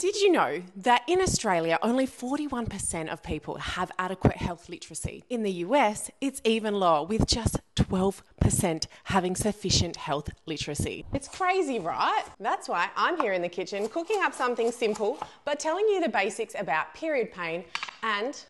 Did you know that in Australia, only 41% of people have adequate health literacy? In the US, it's even lower, with just 12% having sufficient health literacy. It's crazy, right? That's why I'm here in the kitchen cooking up something simple, but telling you the basics about period pain and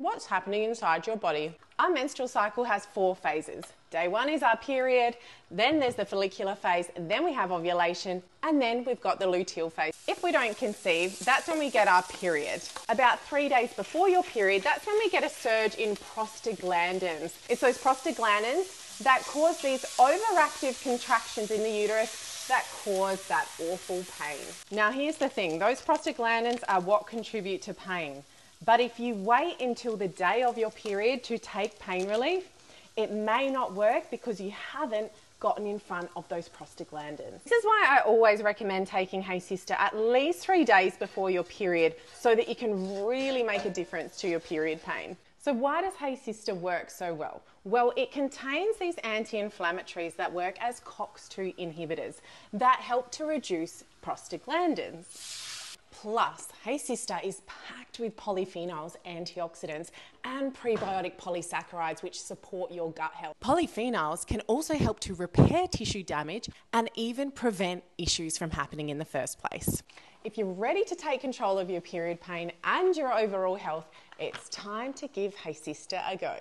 what's happening inside your body. Our menstrual cycle has four phases. Day one is our period, then there's the follicular phase, then we have ovulation, and then we've got the luteal phase. If we don't conceive, that's when we get our period. About three days before your period, that's when we get a surge in prostaglandins. It's those prostaglandins that cause these overactive contractions in the uterus that cause that awful pain. Now, here's the thing those prostaglandins are what contribute to pain. But if you wait until the day of your period to take pain relief, it may not work because you haven't gotten in front of those prostaglandins. This is why I always recommend taking Hey Sister at least three days before your period so that you can really make a difference to your period pain. So, why does Hey Sister work so well? Well, it contains these anti inflammatories that work as COX2 inhibitors that help to reduce prostaglandins. Plus, Hey Sister is packed with polyphenols, antioxidants, and prebiotic polysaccharides which support your gut health. Polyphenols can also help to repair tissue damage and even prevent issues from happening in the first place. If you're ready to take control of your period pain and your overall health, it's time to give Hey Sister a go.